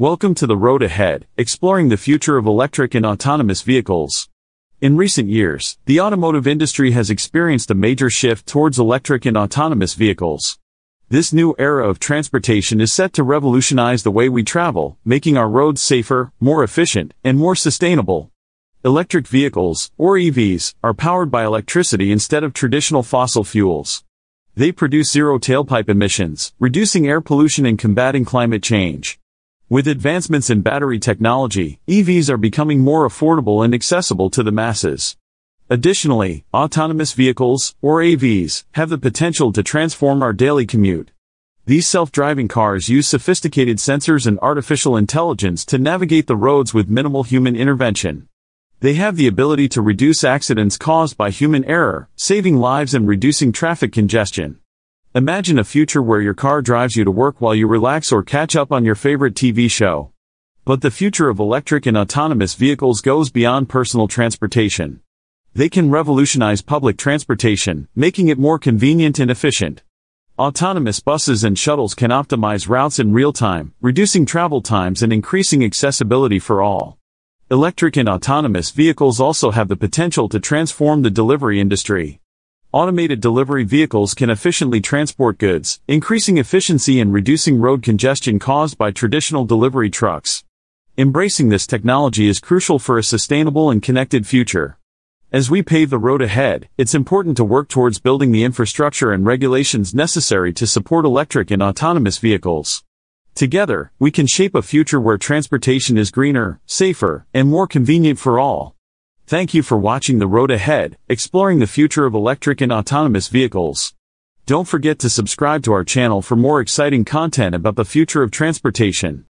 Welcome to the road ahead, exploring the future of electric and autonomous vehicles. In recent years, the automotive industry has experienced a major shift towards electric and autonomous vehicles. This new era of transportation is set to revolutionize the way we travel, making our roads safer, more efficient, and more sustainable. Electric vehicles, or EVs, are powered by electricity instead of traditional fossil fuels. They produce zero tailpipe emissions, reducing air pollution and combating climate change. With advancements in battery technology, EVs are becoming more affordable and accessible to the masses. Additionally, autonomous vehicles, or AVs, have the potential to transform our daily commute. These self-driving cars use sophisticated sensors and artificial intelligence to navigate the roads with minimal human intervention. They have the ability to reduce accidents caused by human error, saving lives and reducing traffic congestion. Imagine a future where your car drives you to work while you relax or catch up on your favorite TV show. But the future of electric and autonomous vehicles goes beyond personal transportation. They can revolutionize public transportation, making it more convenient and efficient. Autonomous buses and shuttles can optimize routes in real time, reducing travel times and increasing accessibility for all. Electric and autonomous vehicles also have the potential to transform the delivery industry. Automated delivery vehicles can efficiently transport goods, increasing efficiency and reducing road congestion caused by traditional delivery trucks. Embracing this technology is crucial for a sustainable and connected future. As we pave the road ahead, it's important to work towards building the infrastructure and regulations necessary to support electric and autonomous vehicles. Together, we can shape a future where transportation is greener, safer, and more convenient for all. Thank you for watching The Road Ahead, exploring the future of electric and autonomous vehicles. Don't forget to subscribe to our channel for more exciting content about the future of transportation.